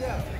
Yeah.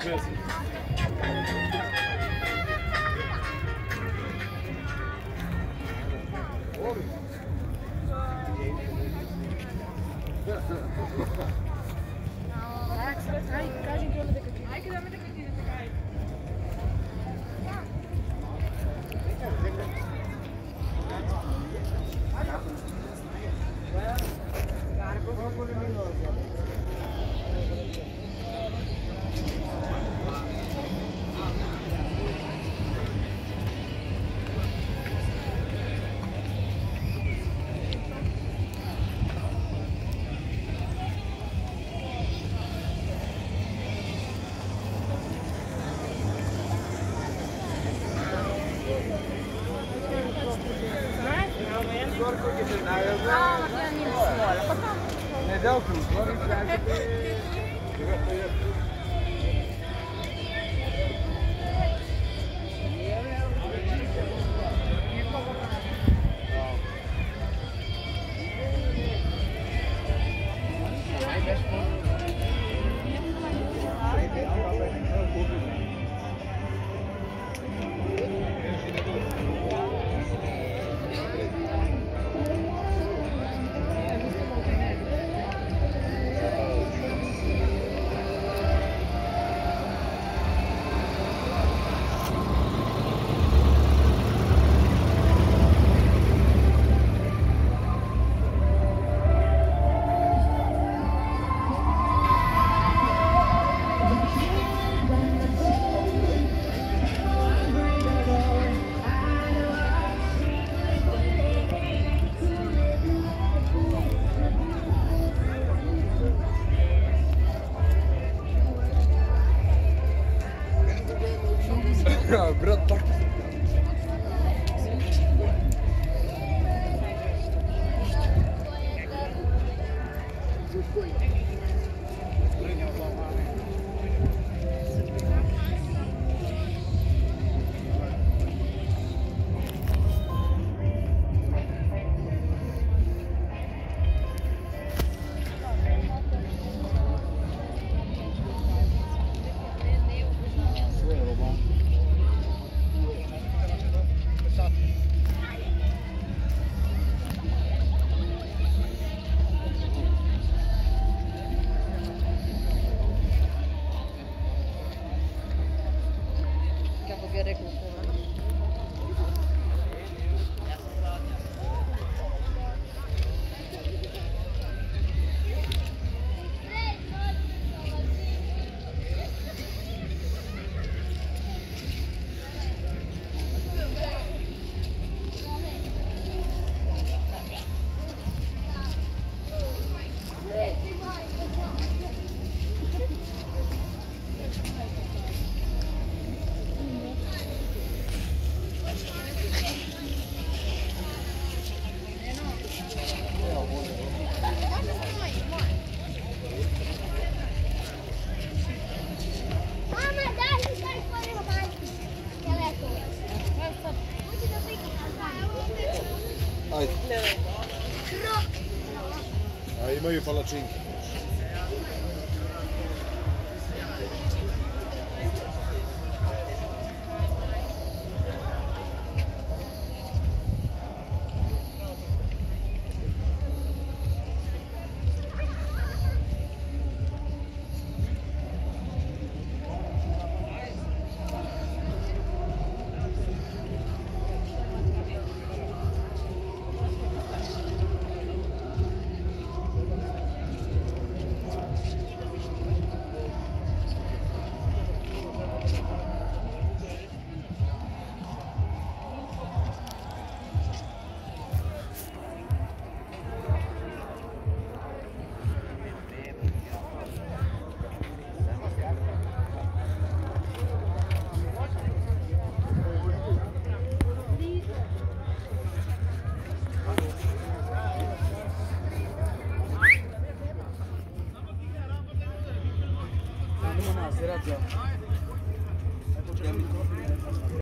Chocolate. That's right. Delphin. bro, वगैरह Ajde. Ajde. A imaju palačinke. 酒。